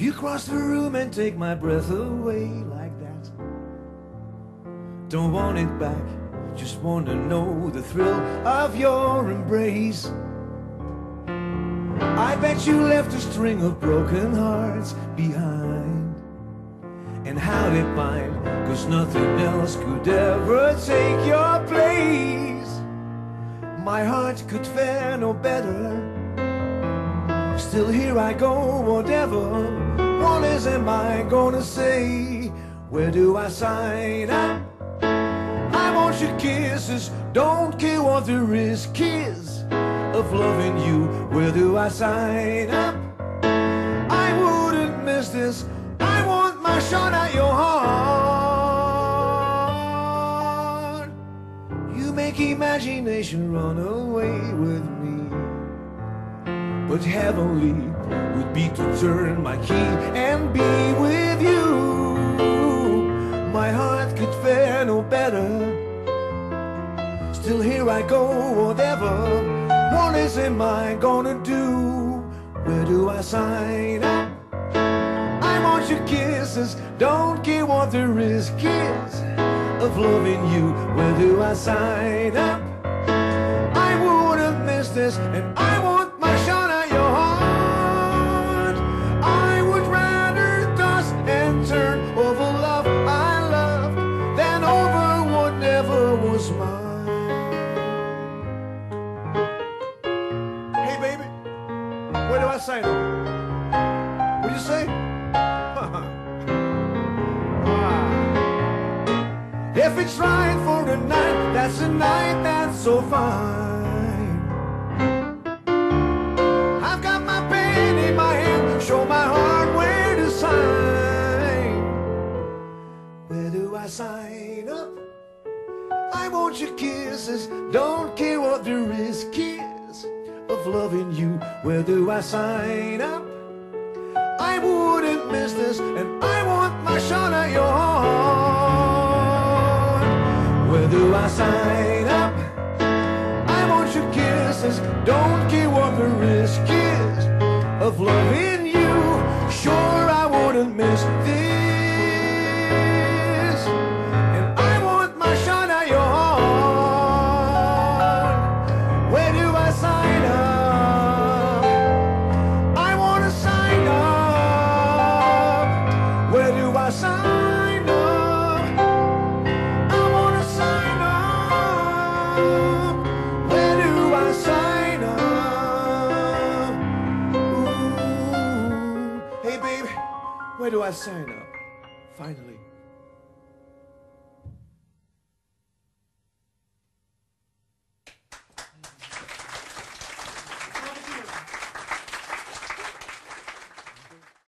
You cross the room and take my breath away like that. Don't want it back, just want to know the thrill of your embrace. I bet you left a string of broken hearts behind. And how they find, cause nothing else could ever take your place. My heart could fare no better. Still here I go, whatever. Is am I gonna say? Where do I sign up? I want your kisses, don't care what there is. Kiss of loving you. Where do I sign up? I wouldn't miss this. I want my shot at your heart. You make imagination run away with me. But heavenly would be to turn my key and be with you. My heart could fare no better. Still here I go, whatever. What is am I gonna do? Where do I sign up? I want your kisses, don't care what the risk is of loving you. Where do I sign up? I wouldn't miss this, and I was mine. Hey, baby, where do I sign up? What'd you say? If it's right for the night, that's a night that's so fine. I've got my pen in my hand, show my heart where to sign. Where do I sign up? I want your kisses, don't care what there is. Kiss of loving you. Where do I sign up? I wouldn't miss this, and I want my shot at your heart. Where do I sign up? I want your kisses, don't care what the risk is of loving you. Sure, I wouldn't miss this, do I sign up? Finally.